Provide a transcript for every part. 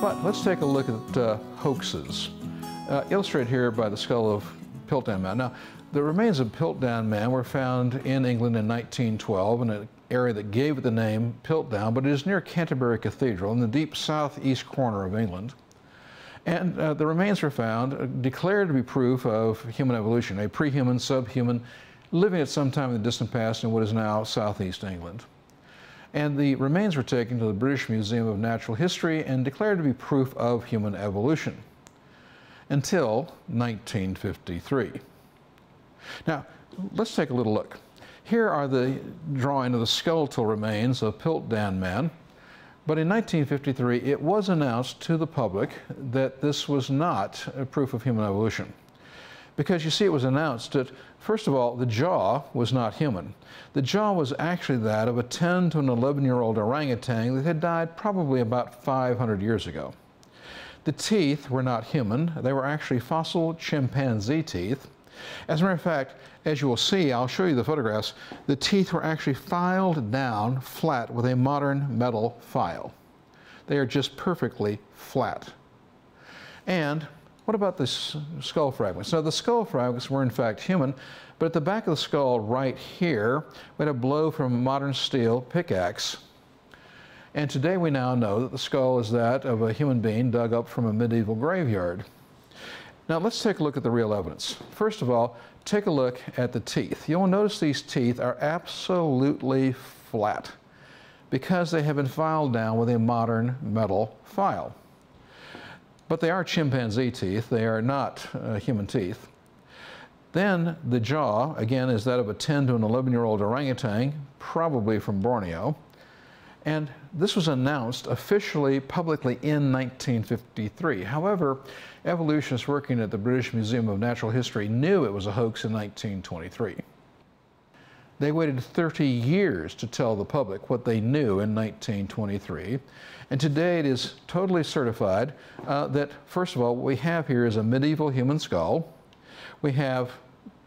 But let's take a look at uh, hoaxes, uh, illustrated here by the skull of Piltdown Man. Now, the remains of Piltdown Man were found in England in 1912 in an area that gave it the name Piltdown, but it is near Canterbury Cathedral in the deep southeast corner of England. And uh, the remains were found, uh, declared to be proof of human evolution, a pre-human, subhuman, living at some time in the distant past in what is now southeast England. And the remains were taken to the British Museum of Natural History and declared to be proof of human evolution until 1953. Now, let's take a little look. Here are the drawing of the skeletal remains of Piltdown Man. But in 1953, it was announced to the public that this was not a proof of human evolution. Because you see, it was announced that, first of all, the jaw was not human. The jaw was actually that of a 10 to an 11 year old orangutan that had died probably about 500 years ago. The teeth were not human, they were actually fossil chimpanzee teeth. As a matter of fact, as you will see, I'll show you the photographs, the teeth were actually filed down flat with a modern metal file. They are just perfectly flat. And what about the skull fragments? Now, the skull fragments were in fact human, but at the back of the skull right here, we had a blow from a modern steel pickaxe. And today we now know that the skull is that of a human being dug up from a medieval graveyard. Now let's take a look at the real evidence. First of all, take a look at the teeth. You'll notice these teeth are absolutely flat because they have been filed down with a modern metal file. But they are chimpanzee teeth, they are not uh, human teeth. Then the jaw, again, is that of a 10 to an 11 year old orangutan, probably from Borneo. And this was announced officially publicly in 1953. However, evolutionists working at the British Museum of Natural History knew it was a hoax in 1923. They waited 30 years to tell the public what they knew in 1923. And today it is totally certified uh, that, first of all, what we have here is a medieval human skull. We have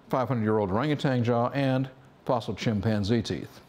500 year old orangutan jaw and fossil chimpanzee teeth.